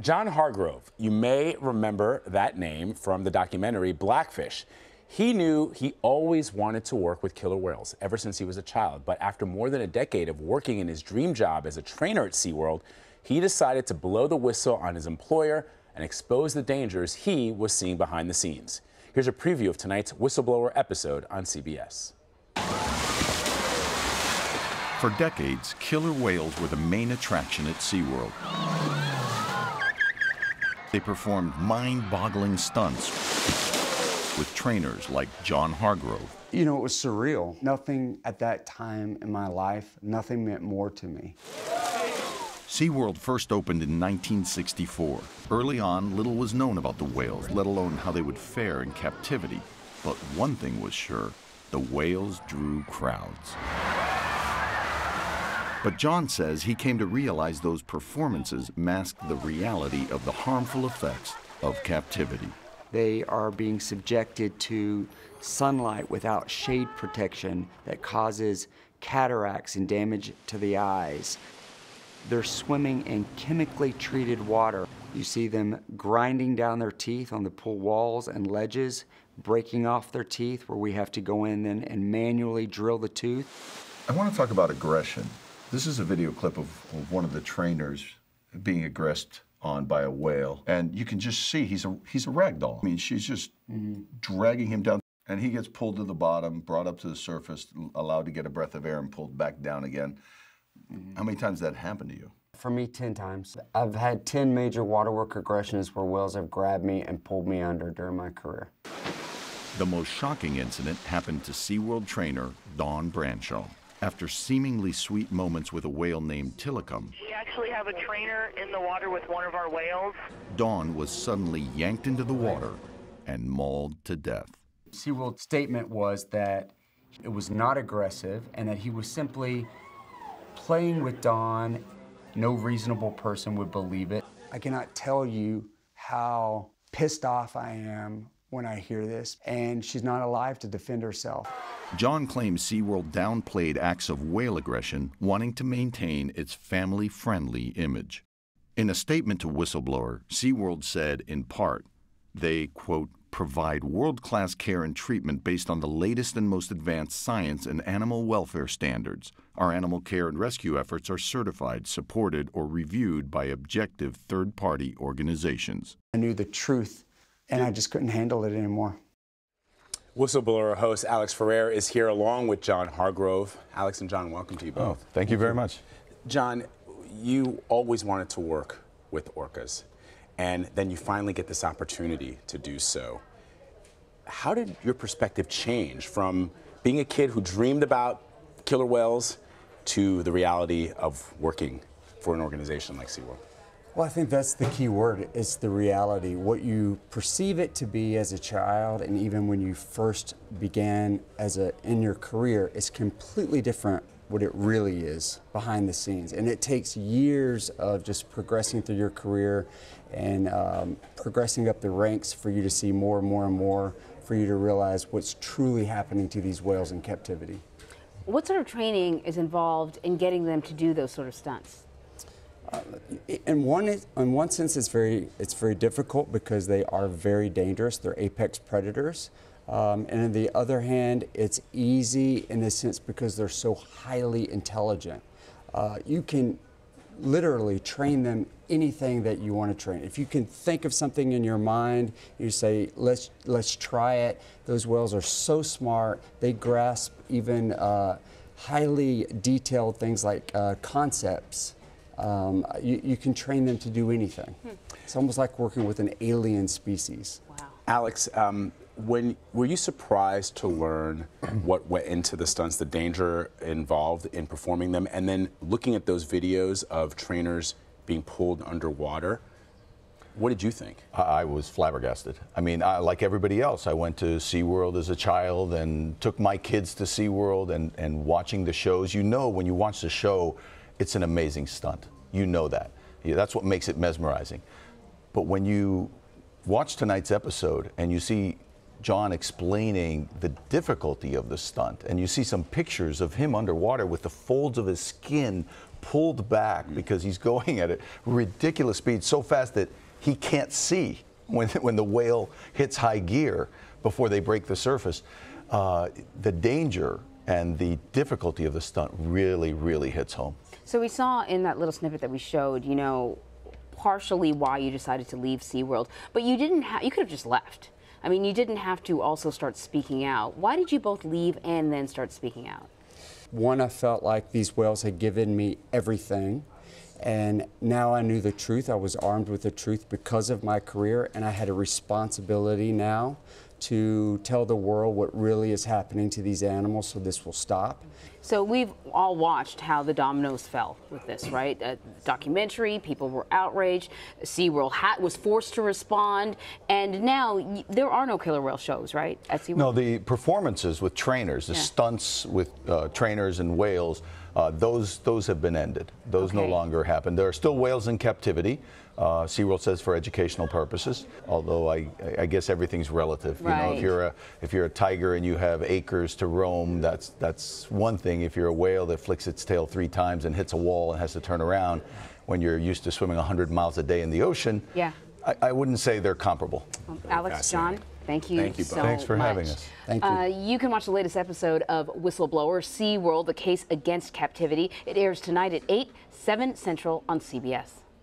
John Hargrove, you may remember that name from the documentary Blackfish. He knew he always wanted to work with killer whales ever since he was a child, but after more than a decade of working in his dream job as a trainer at SeaWorld, he decided to blow the whistle on his employer and expose the dangers he was seeing behind the scenes. Here's a preview of tonight's Whistleblower episode on CBS. For decades, killer whales were the main attraction at SeaWorld. They performed mind-boggling stunts with trainers like John Hargrove. You know, it was surreal. Nothing at that time in my life, nothing meant more to me. SeaWorld first opened in 1964. Early on, little was known about the whales, let alone how they would fare in captivity. But one thing was sure, the whales drew crowds. But John says he came to realize those performances masked the reality of the harmful effects of captivity. They are being subjected to sunlight without shade protection that causes cataracts and damage to the eyes. They're swimming in chemically treated water. You see them grinding down their teeth on the pool walls and ledges, breaking off their teeth where we have to go in and, and manually drill the tooth. I want to talk about aggression. This is a video clip of, of one of the trainers being aggressed on by a whale, and you can just see he's a he's a rag doll. I mean, she's just mm-hmm. dragging him down, and he gets pulled to the bottom, brought up to the surface, allowed to get a breath of air, and pulled back down again. Mm-hmm. How many times that happened to you? For me, 10 times. I've had 10 major waterwork aggressions where whales have grabbed me and pulled me under during my career. The most shocking incident happened to SeaWorld trainer Dawn Brancheau. After seemingly sweet moments with a whale named Tilikum, we actually have a trainer in the water with one of our whales. Dawn was suddenly yanked into the water and mauled to death. SeaWorld's statement was that it was not aggressive and that he was simply playing with Dawn. No reasonable person would believe it. I cannot tell you how pissed off I am when I hear this, and she's not alive to defend herself. John claims SeaWorld downplayed acts of whale aggression, wanting to maintain its family friendly image. In a statement to Whistleblower, SeaWorld said, in part, they, quote, provide world class care and treatment based on the latest and most advanced science and animal welfare standards. Our animal care and rescue efforts are certified, supported, or reviewed by objective third party organizations. I knew the truth, and I just couldn't handle it anymore. Whistleblower host Alex Ferrer is here along with John Hargrove. Alex and John, welcome to you both. Oh, thank you very much. John, you always wanted to work with orcas, and then you finally get this opportunity to do so. How did your perspective change from being a kid who dreamed about killer whales to the reality of working for an organization like SeaWorld? Well, I think that's the key word. It's the reality. What you perceive it to be as a child, and even when you first began as a in your career, is completely different. What it really is behind the scenes, and it takes years of just progressing through your career and um, progressing up the ranks for you to see more and more and more, for you to realize what's truly happening to these whales in captivity. What sort of training is involved in getting them to do those sort of stunts? Uh, in one in one sense, it's very it's very difficult because they are very dangerous. They're apex predators. Um, and on the other hand, it's easy in a sense because they're so highly intelligent. Uh, you can literally train them anything that you want to train. If you can think of something in your mind, you say, let's, let's try it. Those whales are so smart. They grasp even uh, highly detailed things like uh, concepts um, you, you, can train them to do anything. Hmm. It's almost like working with an alien species. Wow. Alex, um, when were you surprised to learn what went into the stunts, the danger involved in performing them, and then looking at those videos of trainers being pulled underwater? What did you think? I was flabbergasted. I mean, I, like everybody else, I went to SeaWorld as a child and took my kids to SeaWorld and, and watching the shows. You know, when you watch the show, it's an amazing stunt. You know that. Yeah, that's what makes it mesmerizing. But when you watch tonight's episode and you see John explaining the difficulty of the stunt, and you see some pictures of him underwater with the folds of his skin pulled back because he's going at a ridiculous speed, so fast that he can't see when, when the whale hits high gear before they break the surface. Uh, the danger and the difficulty of the stunt really, really hits home. So we saw in that little snippet that we showed, you know, partially why you decided to leave SeaWorld, but you didn't have, you could have just left. I mean, you didn't have to also start speaking out. Why did you both leave and then start speaking out? One, I felt like these whales had given me everything. And now I knew the truth. I was armed with the truth because of my career, and I had a responsibility now to tell the world what really is happening to these animals so this will stop. So we've all watched how the dominoes fell with this, right? A documentary, people were outraged. SeaWorld hat was forced to respond, and now there are no killer whale shows, right? At SeaWorld. No, the performances with trainers, the Yeah. stunts with uh, trainers and whales, uh, those those have been ended. Those no longer happen. There are still whales in captivity. Uh, SeaWorld says for educational purposes, although I, I guess everything's relative. You know, Right. if you're a if you're a tiger and you have acres to roam, that's that's one thing. If you're a whale that flicks its tail three times and hits a wall and has to turn around, when you're used to swimming 100 miles a day in the ocean, Yeah. I, I wouldn't say they're comparable. Alex, John, thank you, Thank you so Thanks for much. having us. Thank you. Uh, you can watch the latest episode of Whistleblower SeaWorld, the case against captivity. It airs tonight at 8, 7 Central on CBS.